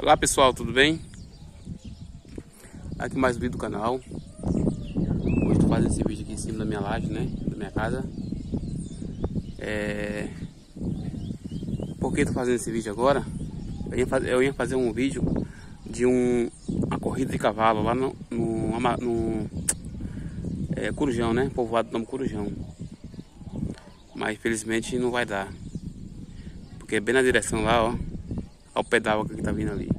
Olá pessoal, tudo bem? Aqui mais um vídeo do canal Hoje estou fazendo esse vídeo aqui em cima da minha laje, né? Da minha casa é... Por que estou fazendo esse vídeo agora? Eu ia, fazer, eu ia fazer um vídeo de um, uma corrida de cavalo lá no, no, no é, Corujão, né? Povoado do nome Corujão Mas infelizmente não vai dar Porque é bem na direção lá, ó Olha o pedal que tá vindo ali.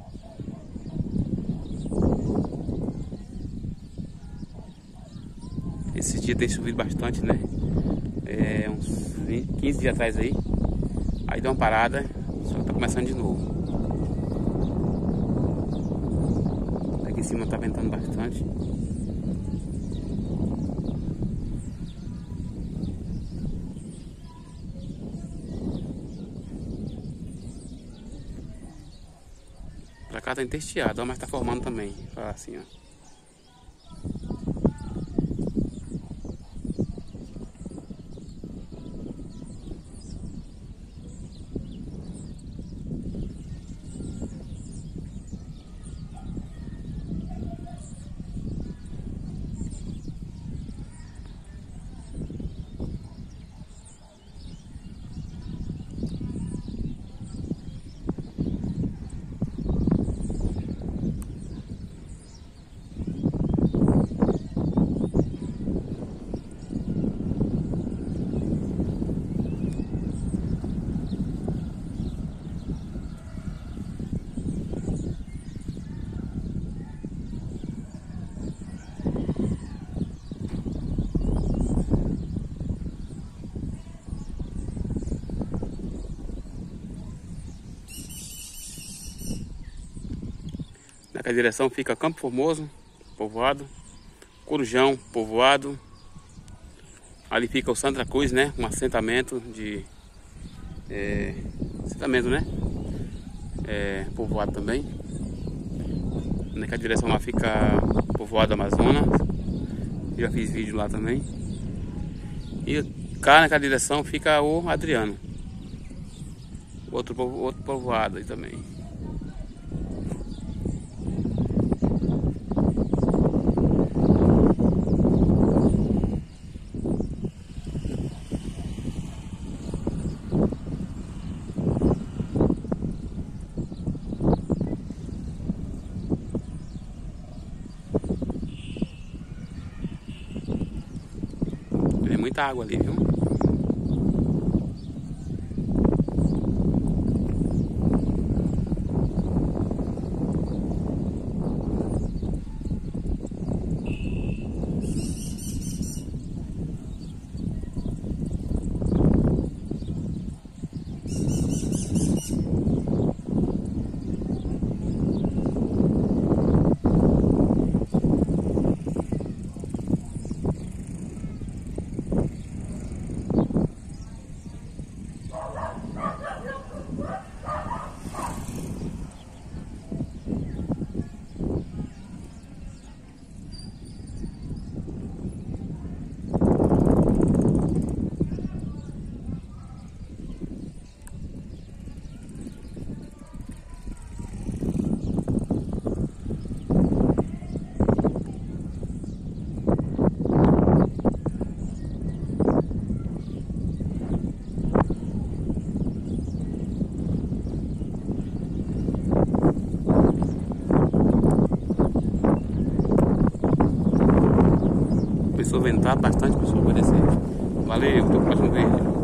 Esse dia tem subido bastante, né? É, uns 20, 15 dias atrás aí. Aí deu uma parada, só que tá começando de novo. Aqui em cima tá ventando bastante. Pra cá tá intestiado, ó, mas tá formando também. Assim, ó. Naquela direção fica Campo Formoso, povoado. Corujão, povoado. Ali fica o Santa Cruz, né? Um assentamento de... É, assentamento, né? É, povoado também. Naquela direção lá fica povoado Amazonas. Já fiz vídeo lá também. E cá naquela direção fica o Adriano. Outro, outro povoado aí também. Muita água ali, viu? A ventar bastante, pessoal, vai descer. Valeu, até o próximo vídeo.